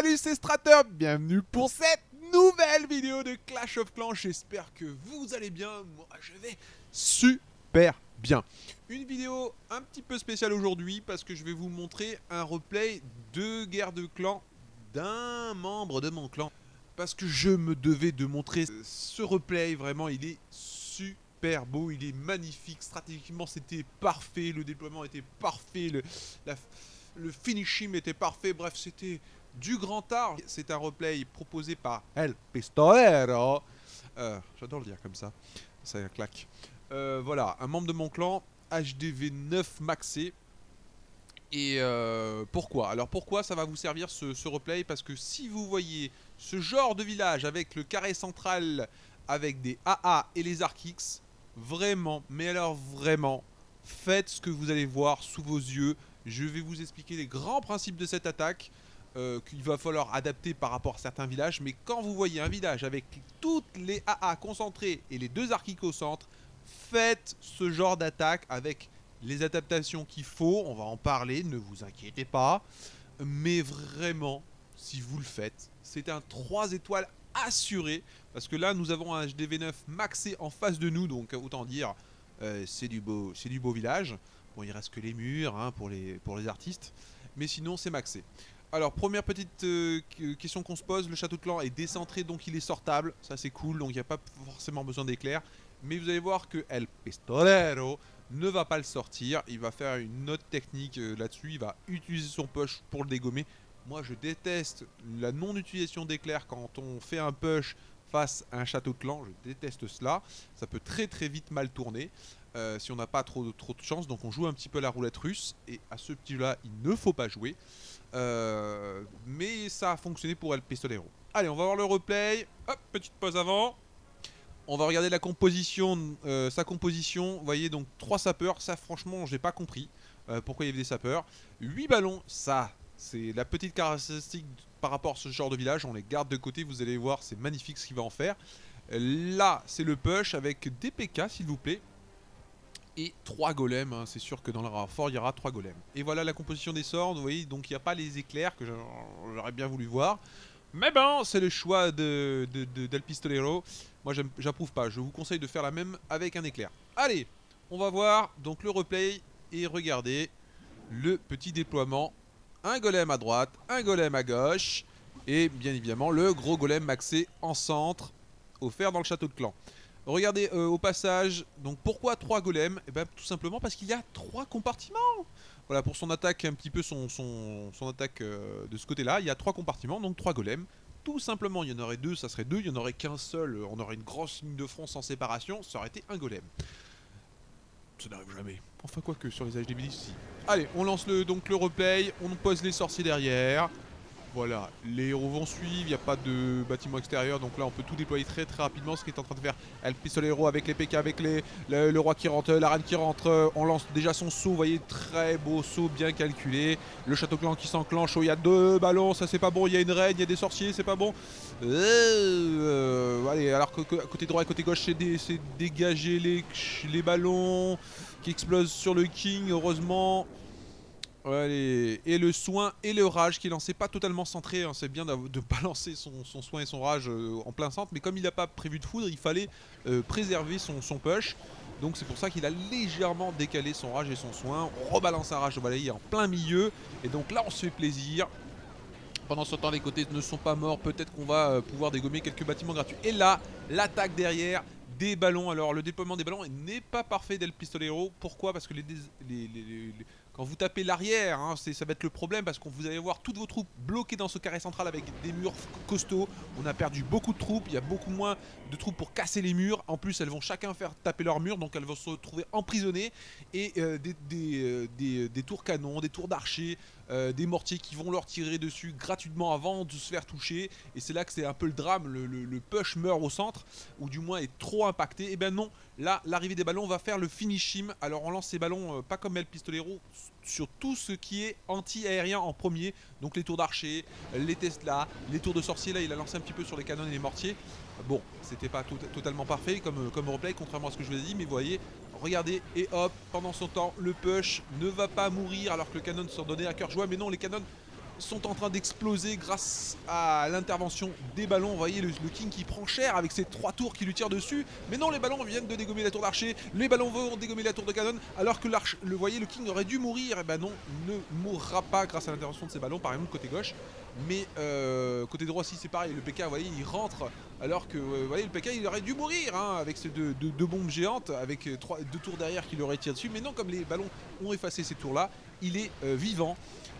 Salut, c'est Stratum, bienvenue pour cette nouvelle vidéo de Clash of Clans. J'espère que vous allez bien, moi je vais super bien. Une vidéo un petit peu spéciale aujourd'hui parce que je vais vous montrer un replay de guerre de clan d'un membre de mon clan. Parce que je me devais de montrer ce replay, vraiment il est super beau, il est magnifique, stratégiquement c'était parfait, le déploiement était parfait, le, le finishing était parfait, bref c'était du grand art. C'est un replay proposé par El Pistolero. Euh, j'adore le dire comme ça, ça claque. Euh, voilà, un membre de mon clan, HDV 9 maxé. Et euh, pourquoi? Alors pourquoi ça va vous servir ce, ce, replay? Parce que si vous voyez ce genre de village avec le carré central, avec des AA et les Arkix, vraiment, mais alors vraiment, faites ce que vous allez voir sous vos yeux. Je vais vous expliquer les grands principes de cette attaque. Euh, qu'il va falloir adapter par rapport à certains villages. Mais quand vous voyez un village avec toutes les AA concentrées et les deux archiques faites ce genre d'attaque avec les adaptations qu'il faut. On va en parler, ne vous inquiétez pas. Mais vraiment, si vous le faites, c'est un 3 étoiles assuré. Parce que là, nous avons un HDV9 maxé en face de nous. Donc autant dire, euh, c'est du, beau, du beau village. Bon, il reste que les murs hein, pour les artistes. Mais sinon, c'est maxé. Alors, première petite euh, question qu'on se pose, le château de clan est décentré, donc il est sortable, ça c'est cool, donc il n'y a pas forcément besoin d'éclair. Mais vous allez voir que El Pistolero ne va pas le sortir, il va faire une autre technique euh, là-dessus, il va utiliser son push pour le dégommer. Moi je déteste la non-utilisation d'éclair quand on fait un push face à un château de clan, je déteste cela, ça peut très très vite mal tourner. Euh, si on n'a pas trop, trop de chance, donc on joue un petit peu la roulette russe, et à ce petit là il ne faut pas jouer. Euh, mais ça a fonctionné pour El Pistolero. Allez, on va voir le replay. Hop, petite pause avant. On va regarder la composition, euh, sa composition. Vous voyez, donc 3 sapeurs. Ça, franchement, j'ai pas compris pourquoi il y avait des sapeurs. 8 ballons, ça, c'est la petite caractéristique par rapport à ce genre de village. On les garde de côté, vous allez voir, c'est magnifique ce qu'il va en faire. Là, c'est le push avec des PK, s'il vous plaît et 3 golems. Hein. C'est sûr que dans le renfort, il y aura 3 golems. Et voilà la composition des sorts. Vous voyez, donc il n'y a pas les éclairs que j'aurais bien voulu voir. Mais bon, c'est le choix de, Del Pistolero. Moi, j'approuve pas. Je vous conseille de faire la même avec un éclair. Allez, on va voir donc le replay et regardez le petit déploiement. Un golem à droite, un golem à gauche et bien évidemment le gros golem maxé en centre offert dans le château de clan. Regardez euh, au passage, donc pourquoi 3 golems? Et eh bien tout simplement parce qu'il y a 3 compartiments Voilà pour son attaque, un petit peu son, attaque euh, de ce côté là, il y a 3 compartiments, donc 3 golems. Tout simplement, il y en aurait 2, ça serait 2, il y en aurait qu'un seul, on aurait une grosse ligne de front sans séparation, ça aurait été un golem. Ça n'arrive jamais. Enfin quoi que sur les HDB ici. Allez, on lance le, donc replay, on pose les sorciers derrière. Voilà, les héros vont suivre, il n'y a pas de bâtiment extérieur, donc là on peut tout déployer très très rapidement, ce qui est en train de faire El Pistolero avec les PK, avec les, le, roi qui rentre, la reine qui rentre, on lance déjà son saut, vous voyez, très beau saut, bien calculé, le château clan qui s'enclenche, oh, il y a deux ballons, ça c'est pas bon, il y a une reine, il y a des sorciers, c'est pas bon. Euh, allez, alors que, côté droit et côté gauche c'est dégager les, les ballons qui explosent sur le king, heureusement et le soin et le rage qui est lancé pas totalement centré, hein. c'est bien de balancer son, soin et son rage euh, en plein centre, mais comme il n'a pas prévu de foudre, il fallait euh, préserver son, push. Donc c'est pour ça qu'il a légèrement décalé son rage et son soin. On rebalance un rage au balayer en plein milieu. Et donc là on se fait plaisir. Pendant ce temps les côtés ne sont pas morts. Peut-être qu'on va euh, pouvoir dégommer quelques bâtiments gratuits. Et là, l'attaque derrière des ballons. Alors le déploiement des ballons n'est pas parfait dès le pistolero. Pourquoi? Parce que les, quand vous tapez l'arrière, hein, ça va être le problème parce que vous allez voir toutes vos troupes bloquées dans ce carré central avec des murs costauds. On a perdu beaucoup de troupes, il y a beaucoup moins de troupes pour casser les murs. En plus, elles vont chacun faire taper leur mur, donc elles vont se retrouver emprisonnées. Et euh, euh, des, tours canons, des tours d'archers, euh, des mortiers qui vont leur tirer dessus gratuitement avant de se faire toucher. Et c'est là que c'est un peu le drame, le, push meurt au centre, ou du moins est trop impacté. Et eh ben non, là, l'arrivée des ballons va faire le finishim. Alors on lance ces ballons, pas comme El Pistolero, sur tout ce qui est anti-aérien en premier. Donc les tours d'archer, les Tesla, les tours de sorcier. Là, il a lancé un petit peu sur les canons et les mortiers. Bon, c'était pas totalement parfait comme, comme replay, contrairement à ce que je vous ai dit. Mais vous voyez, regardez, et hop, pendant son temps, le push ne va pas mourir alors que le canon s'en donnait à cœur joie. Mais non, les canons sont en train d'exploser grâce à l'intervention des ballons. Vous voyez le, King qui prend cher avec ses trois tours qui lui tirent dessus. Mais non, les ballons viennent de dégommer la tour d'archer. Les ballons vont dégommer la tour de canon. Alors que l'arche, le voyez, le King aurait dû mourir. Et ben non, ne mourra pas grâce à l'intervention de ces ballons. Par exemple, côté gauche. Mais euh, côté droit aussi c'est pareil, le PK vous voyez il rentre alors que euh, vous voyez le PK il aurait dû mourir hein, avec ces deux, bombes géantes avec euh, trois, deux tours derrière qui l'auraient tiré dessus mais non comme les ballons ont effacé ces tours là il est vivant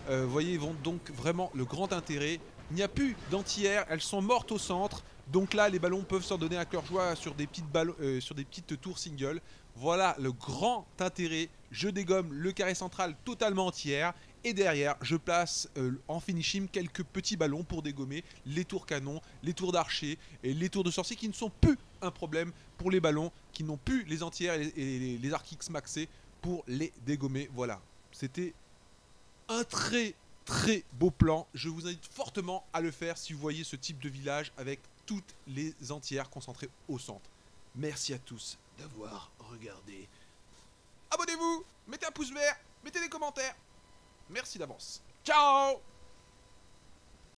euh, voyez ils vont donc vraiment le grand intérêt. Il n'y a plus d'anti-air, elles sont mortes au centre. Donc là les ballons peuvent s'en donner à cœur joie sur des petites ballons, euh, sur des petites tours single. Voilà le grand intérêt. Je dégomme le carré central totalement anti-air et derrière, je place euh, en finishing quelques petits ballons pour dégommer les tours canons, les tours d'archer et les tours de sorcier qui ne sont plus un problème pour les ballons, qui n'ont plus les entières et les, les, les maxés pour les dégommer. Voilà, c'était un très très beau plan. Je vous invite fortement à le faire si vous voyez ce type de village avec toutes les entières concentrées au centre. Merci à tous d'avoir regardé. Abonnez-vous, mettez un pouce vert, mettez des commentaires. Merci d'avance. Ciao